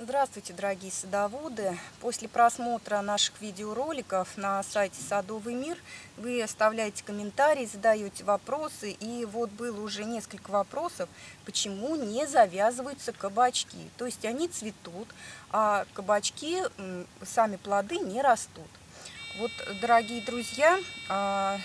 Здравствуйте, дорогие садоводы! После просмотра наших видеороликов на сайте Садовый мир вы оставляете комментарии, задаете вопросы. И вот было уже несколько вопросов, почему не завязываются кабачки. То есть они цветут, а кабачки, сами плоды не растут. Вот, дорогие друзья, а,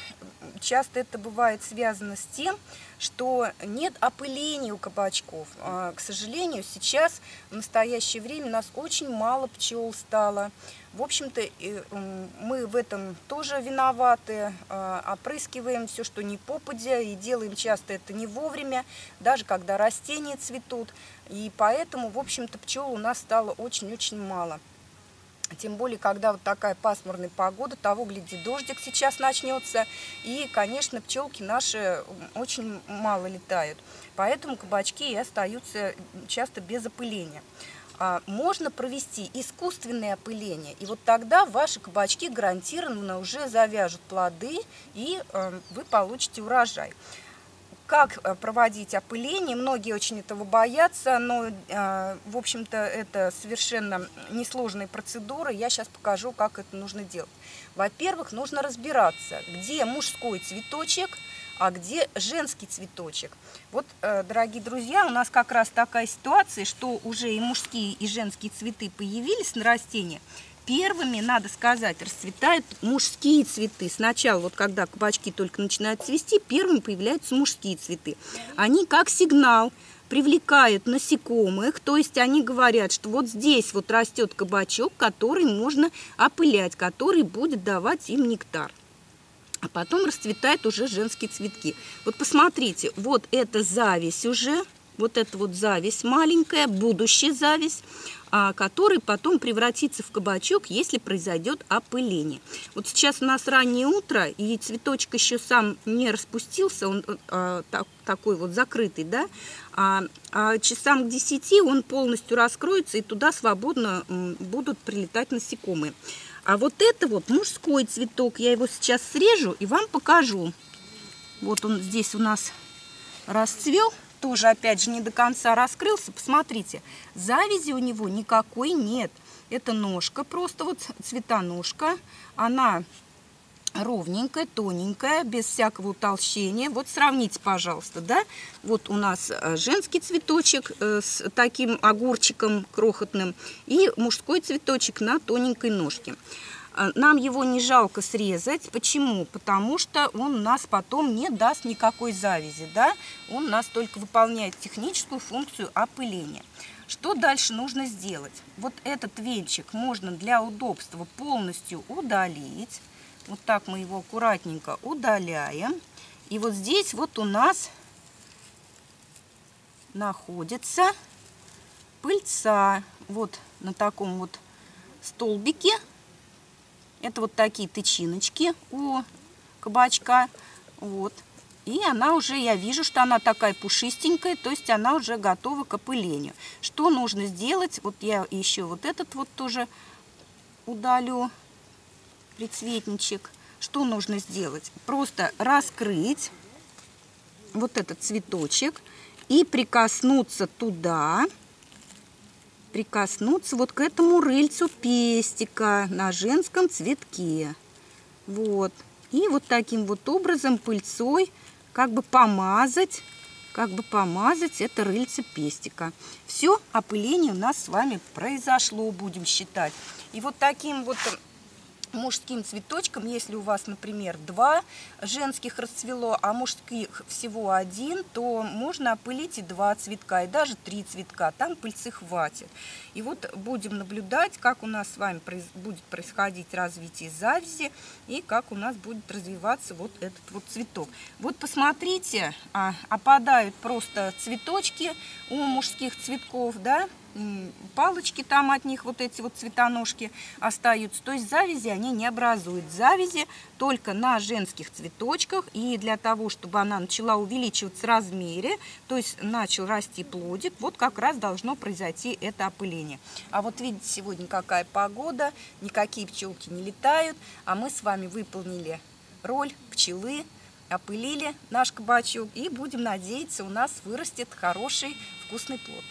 часто это бывает связано с тем, что нет опыления у кабачков. А, к сожалению, сейчас в настоящее время у нас очень мало пчел стало. В общем-то, мы в этом тоже виноваты, а, опрыскиваем все, что не попадя, и делаем часто это не вовремя, даже когда растения цветут. И поэтому, в общем-то, пчел у нас стало очень-очень мало. Тем более, когда вот такая пасмурная погода, того, гляди, дождик сейчас начнется. И, конечно, пчелки наши очень мало летают. Поэтому кабачки и остаются часто без опыления. А, можно провести искусственное опыление. И вот тогда ваши кабачки гарантированно уже завяжут плоды, и э, вы получите урожай. Как э, проводить опыление? Многие очень этого боятся, но, э, в общем-то, это совершенно несложная процедура. Я сейчас покажу, как это нужно делать. Во-первых, нужно разбираться, где мужской цветочек, а где женский цветочек. Вот, э, дорогие друзья, у нас как раз такая ситуация, что уже и мужские, и женские цветы появились на растении. Первыми, надо сказать, расцветают мужские цветы. Сначала, вот когда кабачки только начинают цвести, первыми появляются мужские цветы. Они как сигнал привлекают насекомых, то есть они говорят, что вот здесь вот растет кабачок, который можно опылять, который будет давать им нектар. А потом расцветают уже женские цветки. Вот посмотрите, вот это зависть уже, вот это вот зависть маленькая, будущая зависть, а, который потом превратится в кабачок, если произойдет опыление. Вот сейчас у нас раннее утро, и цветочек еще сам не распустился, он а, так, такой вот закрытый, да, а, а часам к 10 он полностью раскроется, и туда свободно будут прилетать насекомые. А вот это вот мужской цветок, я его сейчас срежу и вам покажу. Вот он здесь у нас расцвел тоже, опять же, не до конца раскрылся. Посмотрите, завязи у него никакой нет. Это ножка, просто вот цветоножка. Она ровненькая, тоненькая, без всякого утолщения. Вот сравните, пожалуйста, да, вот у нас э, женский цветочек э, с таким огурчиком крохотным и мужской цветочек на тоненькой ножке. А, нам его не жалко срезать. Почему? Потому что он у нас потом не даст никакой завязи. Да? Он у нас только выполняет техническую функцию опыления. Что дальше нужно сделать? Вот этот венчик можно для удобства полностью удалить. Вот так мы его аккуратненько удаляем. И вот здесь вот у нас находится пыльца. Вот на таком вот столбике это вот такие тычиночки у кабачка. Вот. И она уже, я вижу, что она такая пушистенькая, то есть она уже готова к опылению. Что нужно сделать? Вот я еще вот этот вот тоже удалю, прицветничек. Что нужно сделать? Просто раскрыть вот этот цветочек и прикоснуться туда, прикоснуться вот к этому рыльцу пестика на женском цветке. Вот. И вот таким вот образом пыльцой как бы помазать, как бы помазать это рыльце пестика. Все, опыление у нас с вами произошло, будем считать. И вот таким вот мужским цветочком, если у вас, например, два женских расцвело, а мужских всего один, то можно опылить и два цветка, и даже три цветка, там пыльцы хватит. И вот будем наблюдать, как у нас с вами будет происходить развитие завязи, и как у нас будет развиваться вот этот вот цветок. Вот посмотрите, а, опадают просто цветочки у мужских цветков, да, палочки там от них, вот эти вот цветоножки остаются. То есть завязи они не образуют. Завязи только на женских цветочках. И для того, чтобы она начала увеличиваться в размере, то есть начал расти плодик, вот как раз должно произойти это опыление. А вот видите, сегодня какая погода, никакие пчелки не летают, а мы с вами выполнили роль пчелы, опылили наш кабачок и будем надеяться, у нас вырастет хороший вкусный плод.